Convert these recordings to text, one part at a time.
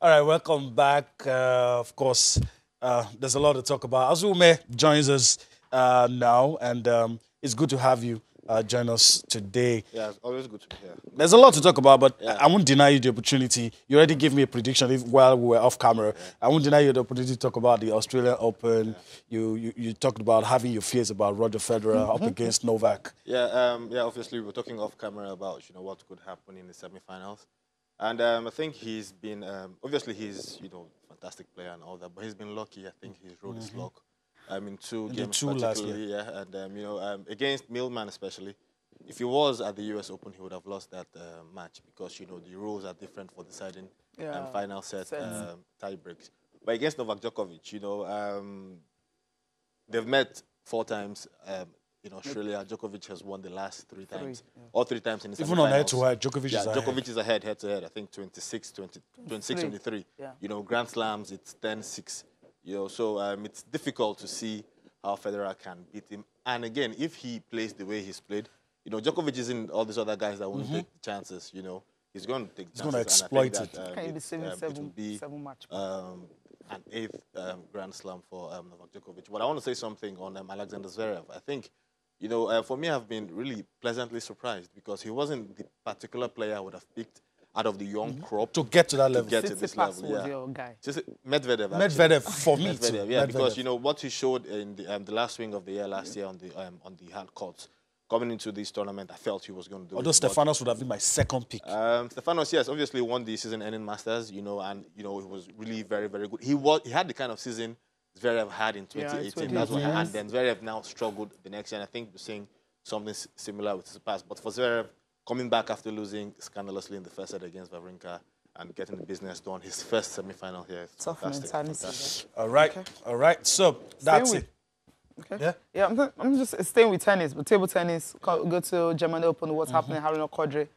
All right, welcome back. Uh, of course, uh, there's a lot to talk about. Azume joins us uh, now, and um, it's good to have you uh, join us today. Yeah, it's always good to be here. There's a lot to talk about, but Yeah. I won't deny you the opportunity. You already gave me a prediction if, while we were off camera. I won't deny you the opportunity to talk about the Australian Open. You, you you talked about having your fears about Roger Federer up against Novak. Yeah, um, yeah. Obviously, we were talking off camera about you know what could happen in the semi-finals, and um, I think he's been um, obviously he's you know fantastic player and all that, but he's been lucky. I think he's rode his luck. I mean, two the games two last particularly, yeah, and um, you know um, against Millman especially. If he was at the U.S. Open, he would have lost that uh, match because you know the rules are different for deciding Yeah, um, final set sets. um, tie breaks. But against Novak Djokovic, you know, um, they've met four times um, in Australia. Djokovic has won the last three times, yeah. all three times in the Even on head-to-head, Djokovic yeah, is ahead. Djokovic is ahead head to head. I think 26, 20, 26 Three. 23. Yeah. You know, Grand Slams, it's 10 6. You know, so um, it's difficult to see how Federer can beat him. And again, if he plays the way he's played, you know, Djokovic isn't all these other guys that won't take chances. You know, he's going to take Mm-hmm. gonna chances. and exploit that, it. um, Can you be seven, um, it will be seven match? um, an eighth um, Grand Slam for um, Novak Djokovic. But I want to say something on um, Alexander Zverev. I think, you know, uh, for me, I've been really pleasantly surprised because he wasn't the particular player I would have picked out of the young crop to get to that level. To get to this Tsitsipas level. was Yeah. your guy. Just Medvedev. actually. Medvedev for me too. Medvedev, yeah, because you know what he showed in the, um, the last swing of the year last year on the um, on the hard courts. Coming into this tournament, I felt he was going to do Although it. but- Stefanos would have been my second pick. um, Stefanos, yes, obviously won the season-ending Masters, you know, and you know he was really very, very good. He was he had the kind of season Zverev had in Yeah, 2018. That's what, 2018. and then Zverev now struggled the next year. And I think we're seeing something similar with his past. But for Zverev, coming back after losing scandalously in the first set against Wawrinka and getting the business done, his first semi-final here, is Tough fantastic. mentality. fantastic. all right, all right. So that's with- it. Okay. Yeah. Yeah, I'm, I'm just staying with tennis, but table tennis. Go to German Open. What's Mm-hmm. happening? Aruna Quadri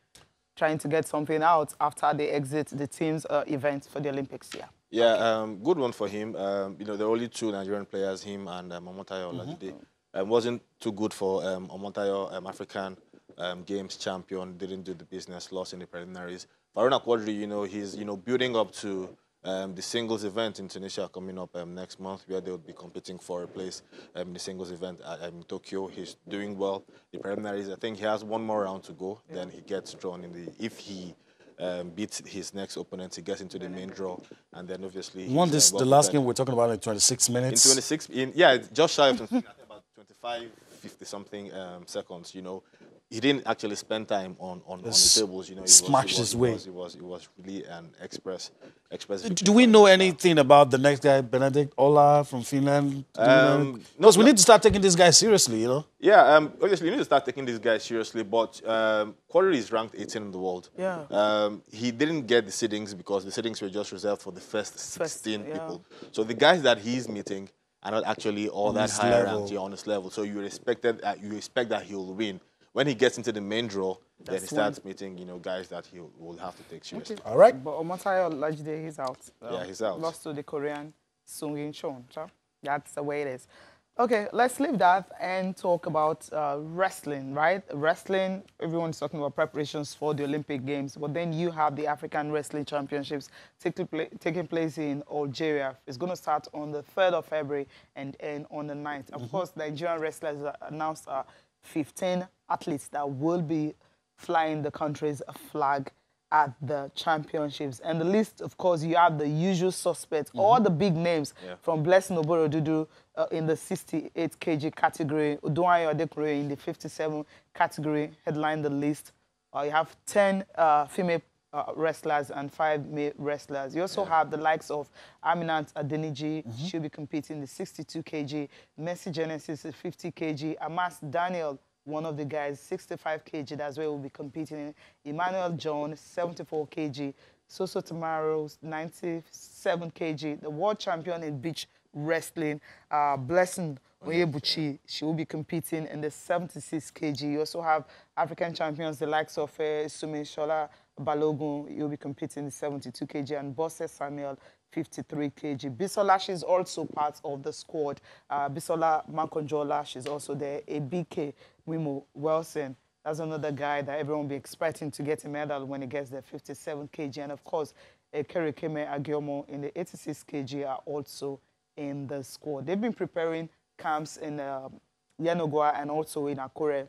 trying to get something out after they exit the team's uh, event for the Olympics. Yeah. Yeah, um, good one for him. Um, you know, are only two Nigerian players, him and um, Omotayo Olajide. Um, wasn't too good for um, Omotayo, um, African um, Games champion, didn't do the business, lost in the preliminaries. Aruna Quadri, you know, he's you know building up to um, the singles event in Tunisia coming up um, next month, where they will be competing for a place um, in the singles event at, um, in Tokyo. He's doing well. The preliminaries, I think he has one more round to go. Then he gets drawn in the if he um, beats his next opponent, he gets into the main draw, and then obviously Won this uh, the last game we're talking about in 26 minutes? in minutes. 26. In yeah, just shy of 20, I think about 25, 50 something um, seconds. You know, he didn't actually spend time on on, on the tables. You know, he smashed was, his he way. was, He was, he was really an express express. Do victory we know anything about the next guy, Benedek Olah from Finland? Um, no, we no. need to start taking this guy seriously, you know? Yeah, um, obviously you need to start taking this guy seriously. But um, Quadri is ranked 18 in the world. Yeah. Um, he didn't get the sittings because the sittings were just reserved for the first 16 yeah. people. So the guys that he's meeting are not actually all that high level. ranked yeah, on his level. So you expected uh, you expect that he'll win. When he gets into the main draw, then he That's starts meeting you know guys that he will have to take seriously. All right. But Omotayo Olajide, he's out. Uh, Yeah, he's out. Lost to the Korean Sung Yin Chon. so That's the way it is. Okay, let's leave that and talk about uh, wrestling, right? Wrestling, everyone's talking about preparations for the Olympic Games, but then you have the African Wrestling Championships taking, pla- taking place in Algeria. It's going to start on the 3rd of February and end on the 9th. Of course, Nigerian wrestlers uh, announced uh, 15 athletes that will be flying the country's flag at the championships. And the list, of course, you have the usual suspects, all the big names Yeah. from Blessing Oborodudu uh, in the 68 kg category, Odunayo Adekuoroye in the 57 category, headline the list. Uh, you have 10 uh, female uh, wrestlers and five male wrestlers. You also have the likes of Aminat Adeniji, she'll be competing in the 62 kg, Mercy Genesis, is 50 kg, Amas Daniel, one of the guys, 65 kg, that's where we'll be competing. Emmanuel John, 74 kg. Soso Tamarau, 97 kg. The world champion in beach wrestling, uh, Blessing Onyebuchi, she will be competing in the 76 kg. You also have African champions, the likes of uh, Sunmisola Balogun, you'll be competing in 72 kg, and Bose Samuel, 53 kg. Bisola, she's also part of the squad. Uh, Bisola Makanjuola, she's also there. ABK Wimo Wilson, that's another guy that everyone will be expecting to get a medal when he gets there, 57 kg. And of course, Ekerekeme Agiomor in the 86 kg are also in the squad. They've been preparing camps in uh, Yenagoa and also in Akure.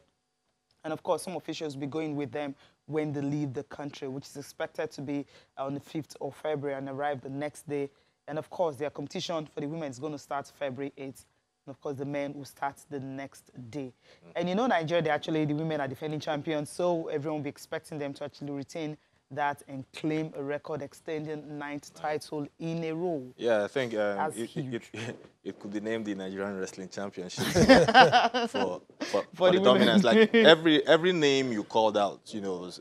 And of course, some officials will be going with them when they leave the country, which is expected to be on the 5th of February and arrive the next day. And of course, their competition for the women is going to start February 8th. And of course, the men will start the next day. And you know, Nigeria, they actually, the women are defending champions, so everyone will be expecting them to actually retain that and claim a record extending ninth title in a row. Yeah, I think um, it, it, it, it, could be named the Nigerian Wrestling Championship for, for, for, for, the, the dominance. Like every every name you called out, you know, is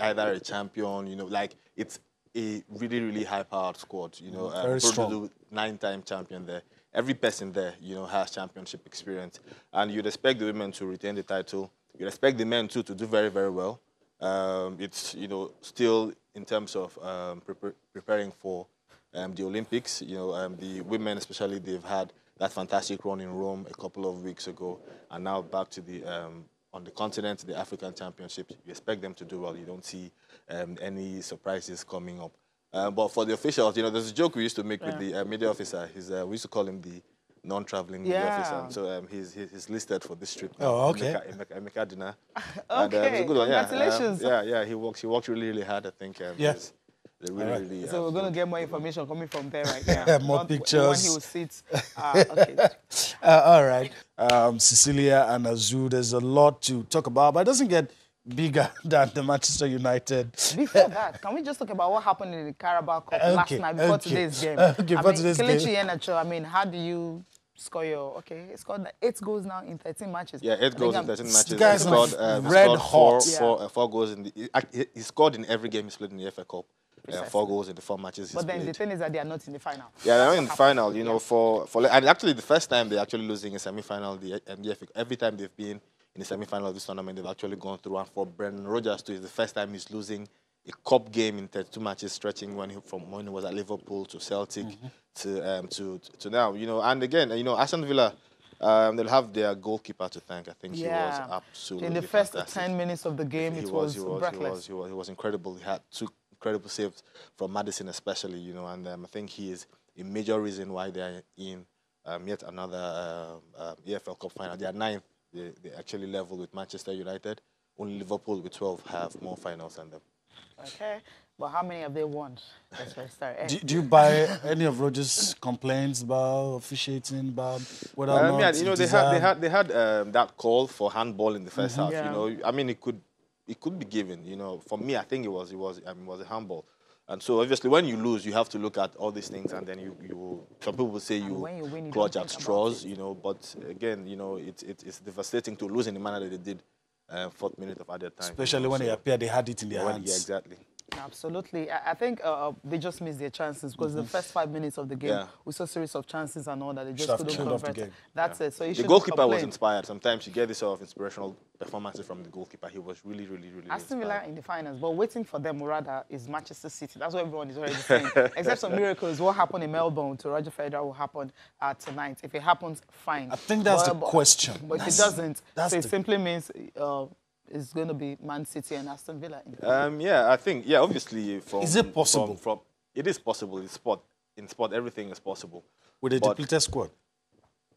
either a champion, you know, like it's a really really high powered squad. You know, very um, strong. Nine time champion there. Every person there, you know, has championship experience, and you'd expect the women to retain the title. You'd expect the men too to do very very well. Um, it's you know still in terms of um, pre preparing for um, the Olympics. You know um, the women especially they've had that fantastic run in Rome a couple of weeks ago, and now back to the um, on the continent, the African Championships. You expect them to do well. You don't see um, any surprises coming up. Uh, but for the officials, you know, there's a joke we used to make yeah. with the uh, media officer. He's, uh, we used to call him the non-traveling yeah. officer. So um, he's, he's listed for this trip. Now. Oh, okay. Emeka, Emeka Dina. okay. And, uh, it's a good one. Congratulations. Yeah, um, yeah, yeah. He works. He works really, really hard. I think. Um, yeah. Really, right. really, so we're going to get more information coming from there right now. more Not pictures. When he will sit. Uh, okay. uh, all right. Um, Cecilia and Azu, there's a lot to talk about, but it doesn't get bigger than the Manchester United. Before that, can we just talk about what happened in the Carabao Cup okay, last night before okay. today's game? Okay, I mean, today's Kelechi game. Iheanacho, I mean, how do you score your okay? He scored eight goals now in 13 matches. Yeah, eight goals in 13 matches. Guys he scored, um, red scored hot. Four, yeah. four, uh, four goals in the. He, he, scored in every game he's played in the FA Cup. Uh, four goals in the four matches. But then played. the thing is that they are not in the final. Yeah, they're not in the final. You know, for for and actually the first time they're actually losing a semi-final. The, um, the FA, every time they've been in the semi-final of this tournament, they've actually gone through. And for Brendan Rodgers too, it's the first time he's losing a cup game in 32 matches, stretching when he, from when he was at Liverpool to Celtic mm-hmm. to um, to to now. You know, and again, you know, Aston Villa um, they'll have their goalkeeper to thank. I think yeah. he was absolutely In the first fantastic. 10 minutes of the game, he it was, was, he was, breathless. He was, he was, he was incredible. He had two incredible saves from Maddison especially, you know, and um, I think he is a major reason why they are in um, yet another uh, uh, EFL Cup final. They are ninth. They, they actually level with Manchester United. Only Liverpool with 12 have more finals than them. Okay. But how many have they won? That's where I start. Do, do, you buy any of Rodgers' complaints about officiating, about whether or um, not? Yeah, you know, they had they had they had um, that call for handball in the 1st mm -hmm. half. Yeah. You know, I mean, it could it could be given. You know, for me, I think it was it was I mean, it was a handball. And so obviously, when you lose, you have to look at all these things, and then you, you some people say you, you win, you clutch at straws, you know. But again, you know, it's it, it's devastating to lose in the manner that they did, uh, fourth minute of added time. Especially you know, when so they appear they had it in their when, hands. Yeah, exactly. Absolutely. I, I think uh, they just missed their chances because mm -hmm. the first five minutes of the game, yeah. we saw a series of chances and all that. They just couldn't convert. The That's yeah. it. So The goalkeeper was inspired. Sometimes you get this sort of inspirational performances from the goalkeeper. He was really, really, really Aston Villa in the finals, but waiting for them rather is Manchester City. That's what everyone is already saying. Except some miracles. What happened in Melbourne to Roger Federer will happen uh, tonight. If it happens, fine. I think that's the question. But if it doesn't, so it simply means... Uh, is going to be Man City and Aston Villa. Um, yeah, I think yeah. Obviously, from is it possible? From, from, it is possible in sport. In sport, everything is possible. With a depleted squad.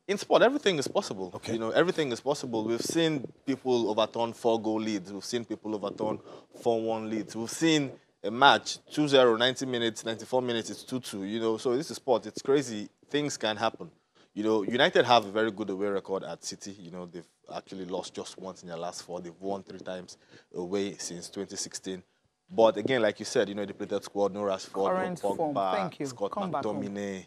In sport, everything is possible. Okay. You know, everything is possible. We've seen people overturn four-goal leads. We've seen people overturn four-one leads. We've seen a match 2-0, 90 minutes, 94 minutes, it's 2-2. You know, so this is sport. It's crazy. Things can happen. You know, United have a very good away record at City. You know, they've actually lost just once in their last four. They've won three times away since 2016. But again, like you said, you know, they the depleted squad, no Rashford, Current no Pogba, Thank you. Scott Come McTominay.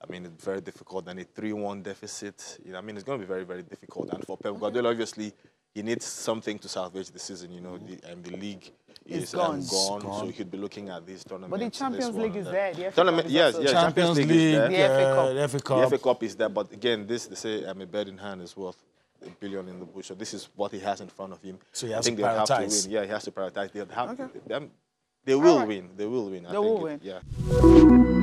I mean, it's very difficult. And a 3-1 deficit. You know, I mean, it's going to be very, very difficult. And for Pep Guardiola, obviously, he needs something to salvage the season. You know, the, and the league is is gone. Um, gone, gone, so he'd be looking at these tournaments. But the Champions League is there. The Tournament, yes, yes, Champions, Champions League, League, is there. The FA Cup. Uh, the FA Cup. The FA Cup is there, but again, this they say um, a bird in hand is worth a billion in the bush. So this is what he has in front of him. So he has I think to prioritize. have to win. Yeah, he has to prioritize. They, have, okay. they, they will right. win. They will win. I they think will it, win. Yeah.